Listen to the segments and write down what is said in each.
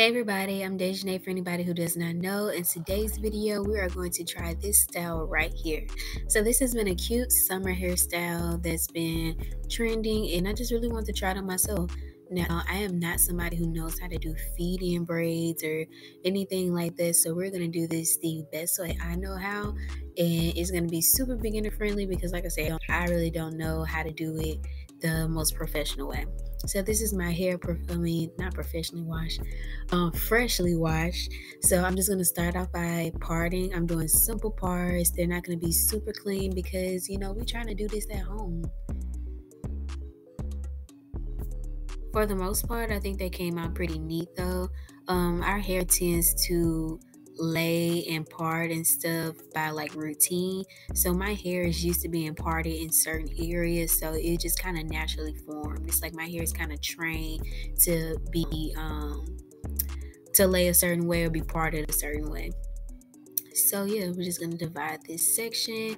Hey everybody, I'm DaeZhane for anybody who does not know. In today's video, we are going to try this style right here. So this has been a cute summer hairstyle that's been trending and I just really want to try it on myself. Now, I am not somebody who knows how to do feed-in braids or anything like this, so we're going to do this the best way I know how, and it's going to be super beginner friendly because like I said, I really don't know how to do it the most professional way. So this is my hair, I mean, not professionally washed, um, freshly washed. So I'm just going to start off by parting. I'm doing simple parts. They're not going to be super clean because, you know, we're trying to do this at home. For the most part, I think they came out pretty neat though. Um, our hair tends to lay and part and stuff by like routine. So my hair is used to being parted in certain areas, so it just kind of naturally formed. It's like my hair is kind of trained to be um to lay a certain way or be parted a certain way. So yeah, we're just gonna divide this section.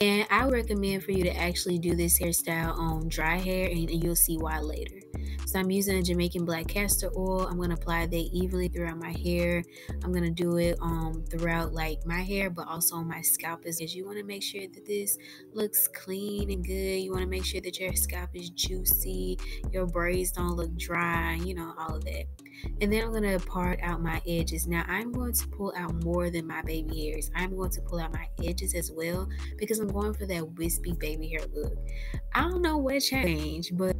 And I recommend for you to actually do this hairstyle on dry hair, and you'll see why later. So I'm using a Jamaican black castor oil. I'm gonna apply that evenly throughout my hair. I'm gonna do it um throughout like my hair, but also on my scalp as you want to make sure that this looks clean and good. You want to make sure that your scalp is juicy, your braids don't look dry, you know, all of that. And then I'm going to part out my edges. Now I'm going to pull out more than my baby hairs. I'm going to pull out my edges as well because I'm going for that wispy baby hair look. I don't know what changed, but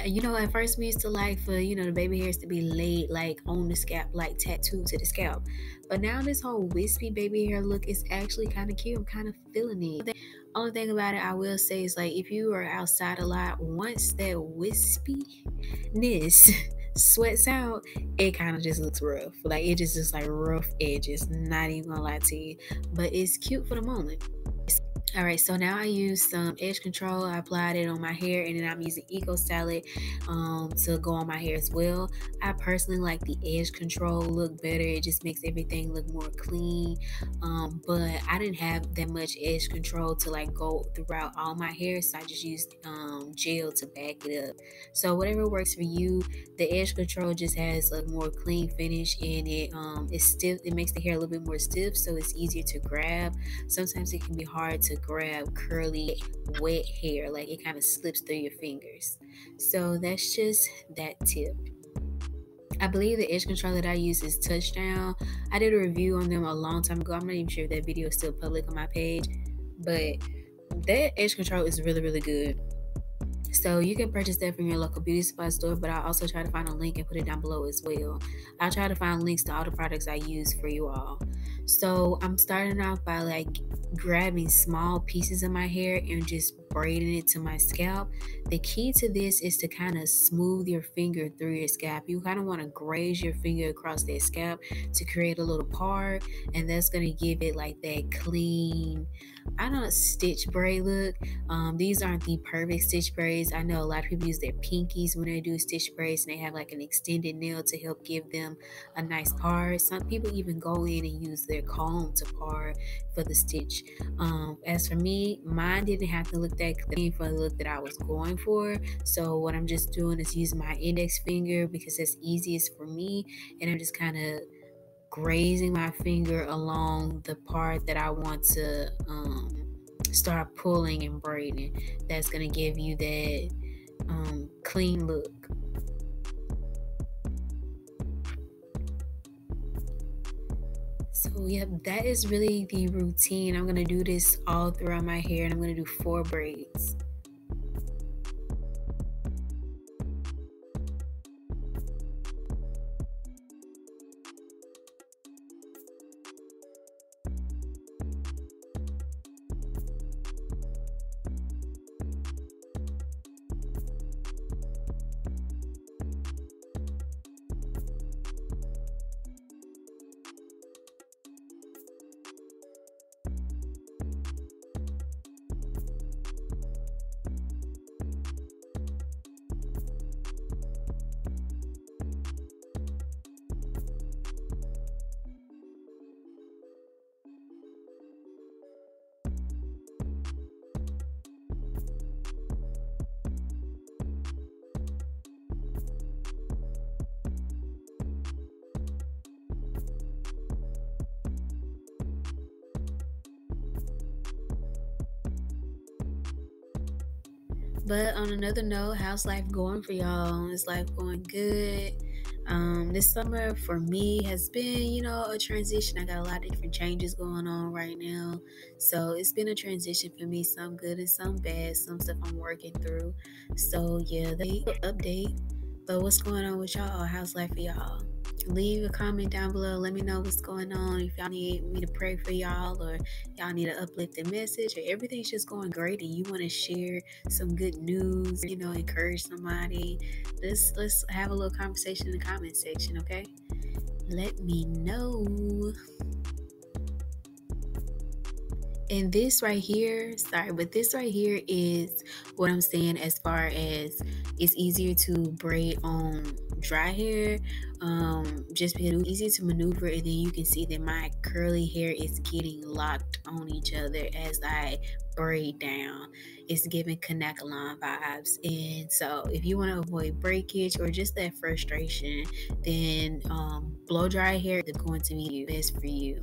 Uh, you know, at first we used to like for, you know, the baby hairs to be laid like on the scalp, like tattooed to the scalp. But now this whole wispy baby hair look is actually kind of cute. I'm kind of feeling it. The only thing about it I will say is like if you are outside a lot, once that wispiness sweats out, it kind of just looks rough. Like it just looks like rough edges. Not even gonna lie to you. But it's cute for the moment. All right, so now I use some edge control. I applied it on my hair, and then I'm using Eco Styler um, to go on my hair as well. I personally like the edge control look better. It just makes everything look more clean. Um, but I didn't have that much edge control to like go throughout all my hair, so I just used um, gel to back it up. So whatever works for you, the edge control just has a more clean finish, and it um, it's stiff. It makes the hair a little bit more stiff, so it's easier to grab. Sometimes it can be hard to grab curly, wet hair. Like it kind of slips through your fingers. So that's just that tip. I believe the edge control that I use is Touchdown. I did a review on them a long time ago. I'm not even sure if that video is still public on my page, but that edge control is really, really good. So you can purchase that from your local beauty supply store, but I'll also try to find a link and put it down below as well. I'll try to find links to all the products I use for you all. So I'm starting off by like grabbing small pieces of my hair and just braiding it to my scalp. The key to this is to kind of smooth your finger through your scalp. You kind of want to graze your finger across that scalp to create a little part, and that's going to give it like that clean, I don't know, stitch braid look. Um, these aren't the perfect stitch braids. I know a lot of people use their pinkies when they do stitch braids and they have like an extended nail to help give them a nice part. Some people even go in and use their comb to part for the stitch. Um, as for me, mine didn't have to look that clean for the look that I was going for. So what I'm just doing is using my index finger because it's easiest for me, and I'm just kind of grazing my finger along the part that I want to um, start pulling and braiding. That's gonna give you that um, clean look. So, yep, that is really the routine. I'm going to do this all throughout my hair and I'm going to do four braids. But on another note, how's life going for y'all? Is life going good? Um, this summer for me has been, you know, a transition. I got a lot of different changes going on right now. So it's been a transition for me, some good and some bad, some stuff I'm working through. So yeah, the update. But what's going on with y'all? How's life for y'all? leave a comment down below. Let me know what's going on. If y'all need me to pray for y'all or y'all need an uplifting message or everything's just going great and you want to share some good news, you know, encourage somebody, let's let's have a little conversation in the comment section, okay? Let me know. And this right here, sorry, but this right here is what I'm saying as far as it's easier to braid on dry hair um, just because it's easy to maneuver and then you can see that my curly hair is getting locked on each other as I braid down. It's giving Kanekalon vibes. And so if you want to avoid breakage or just that frustration, then um, blow dry hair is going to be best for you.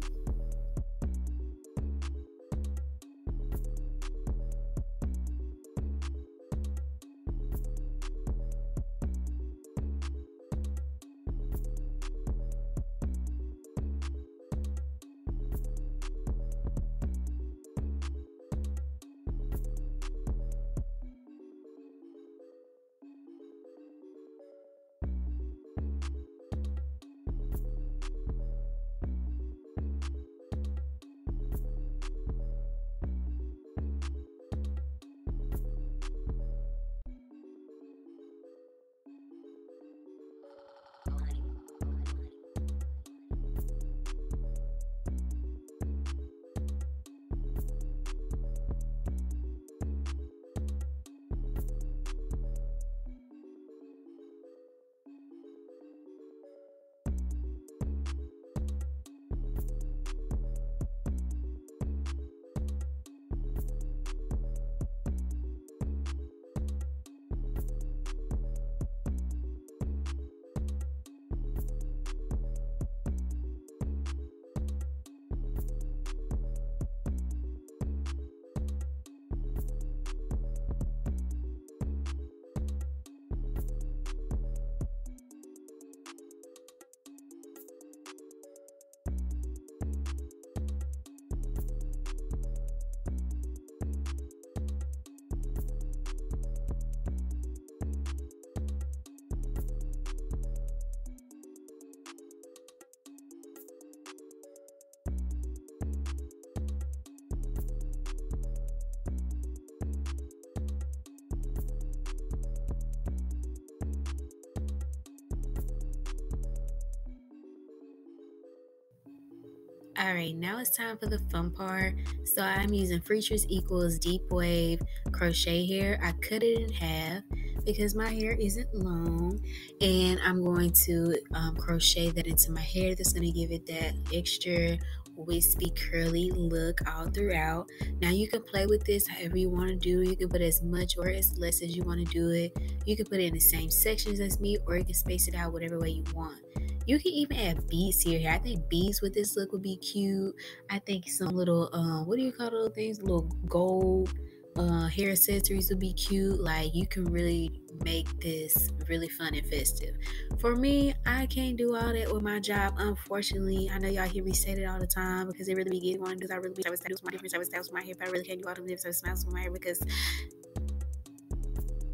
All right, now it's time for the fun part. So I'm using Freetress Equals Deep Wave Crochet Hair. I cut it in half because my hair isn't long and I'm going to um, crochet that into my hair. That's going to give it that extra wispy curly look all throughout. Now you can play with this however you want to do. You can put as much or as less as you want to do it. You can put it in the same sections as me or you can space it out whatever way you want. You can even add beads here. I think beads with this look would be cute. I think some little um what do you call those things? Little gold uh, hair accessories would be cute. Like you can really make this really fun and festive. For me, I can't do all that with my job. Unfortunately, I know y'all hear me say that all the time because it really be getting on because I really be type of styles my different styles with my hair. But I really can't do all them different styles with my hair because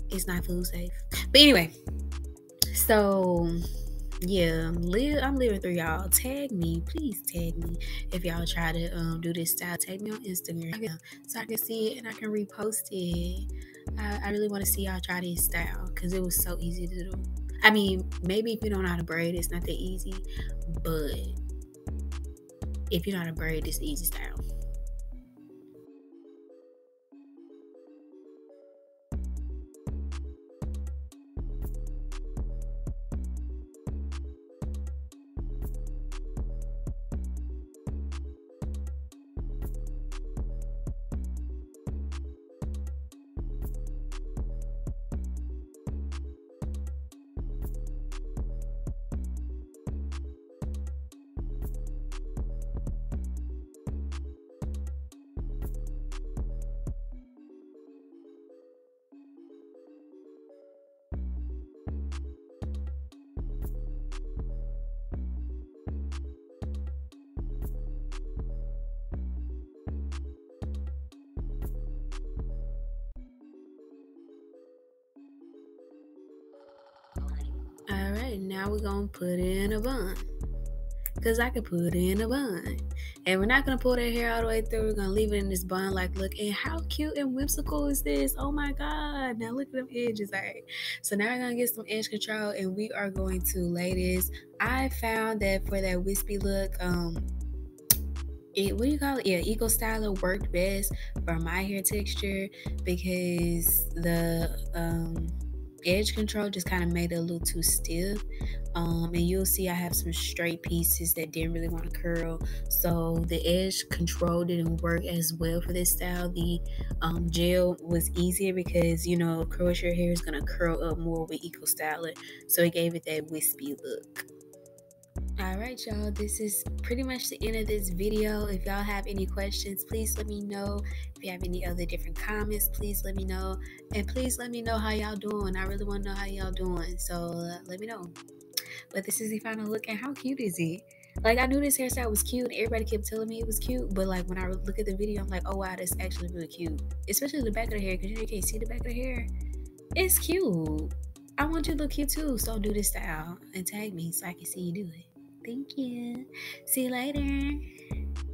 it's not food safe. But anyway, so yeah, live. I'm living through y'all. Tag me, please tag me if y'all try to um do this style. Tag me on Instagram so I can see it and I can repost it. I, I really want to see y'all try this style because it was so easy to do. I mean, maybe if you don't know how to braid, it's not that easy, but if you know how to braid, it's easy style. Right, now we're gonna put in a bun. Cause I could put in a bun. And we're not gonna pull that hair all the way through. We're gonna leave it in this bun. Like, look, and how cute and whimsical is this? Oh my god. Now look at them edges. All right. So now we're gonna get some edge control and we are going to lay this. I found that for that wispy look, um, it what do you call it? Yeah, Eco Styler worked best for my hair texture because the um edge control just kind of made it a little too stiff. Um, and you'll see I have some straight pieces that didn't really want to curl. So the edge control didn't work as well for this style. The um, gel was easier because, you know, crochet hair is going to curl up more with Eco Styler. So it gave it that wispy look. All right, y'all. This is pretty much the end of this video. If y'all have any questions, please let me know. If you have any other different comments, please let me know. And please let me know how y'all doing. I really want to know how y'all doing. So uh, let me know. But this is the final look. And how cute is it? Like I knew this hairstyle was cute. Everybody kept telling me it was cute, but like when I look at the video, I'm like, oh wow, that's actually really cute. Especially the back of the hair, because you can't see the back of the hair. It's cute. I want you to look cute too. So do this style and tag me so I can see you do it. Thank you. See you later.